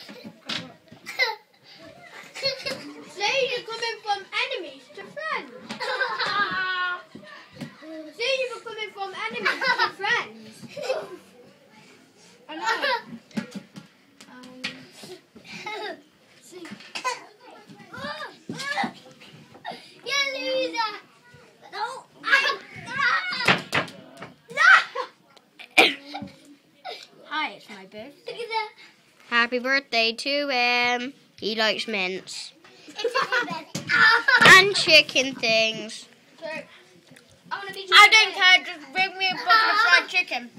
You're coming from enemies to friends. See, you're coming from enemies to friends. I know. Um, see. you loser. No. Hi, it's my birthday. Look at that. Happy birthday to him. He likes mints. It's a bed. And chicken things. I want to be I don't care, just bring me a bucket of fried chicken.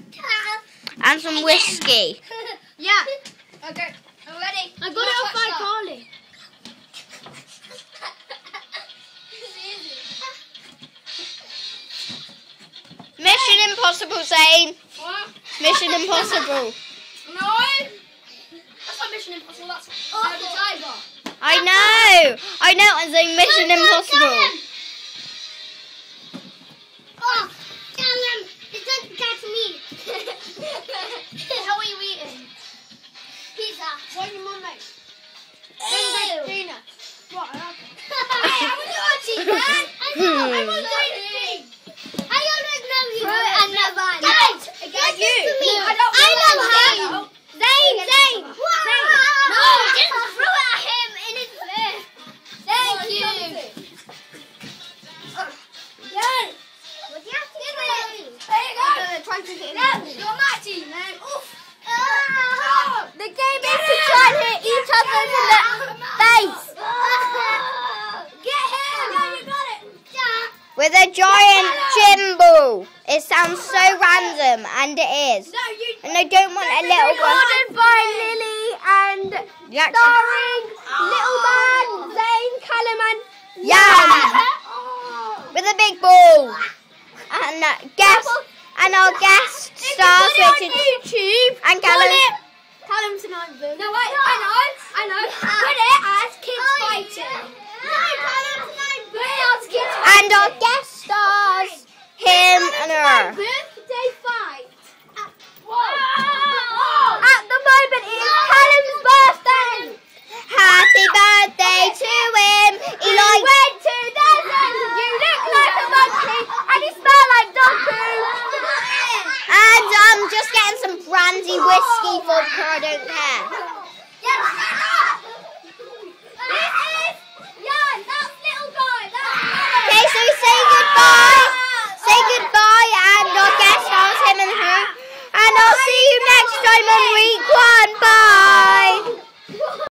And some whiskey. Yeah. Okay, I'm ready. I got it off by Carly. Mission Impossible, Zane. What? Mission Impossible. No. Mission Impossible, that's oh. I know. I know. And Zane, Mission Impossible. Trying to hit No, him. you're my team, man. Oof. The game is to try and hit each other in the face. Get him! No, you got it. With a giant gym. It sounds so random, and it is. No, you. And I don't want a little one. Recorded by Lily and starring Little Man, Zane, Callum, and Yeah. With a big ball. And uh, guest and our guest it Richard YouTube. and Call Callum. Callum's an. No, wait, know. I know. just getting some brandy whiskey for I don't care. Okay, so say goodbye. Say goodbye and our guest was him and her. And I'll see you next time on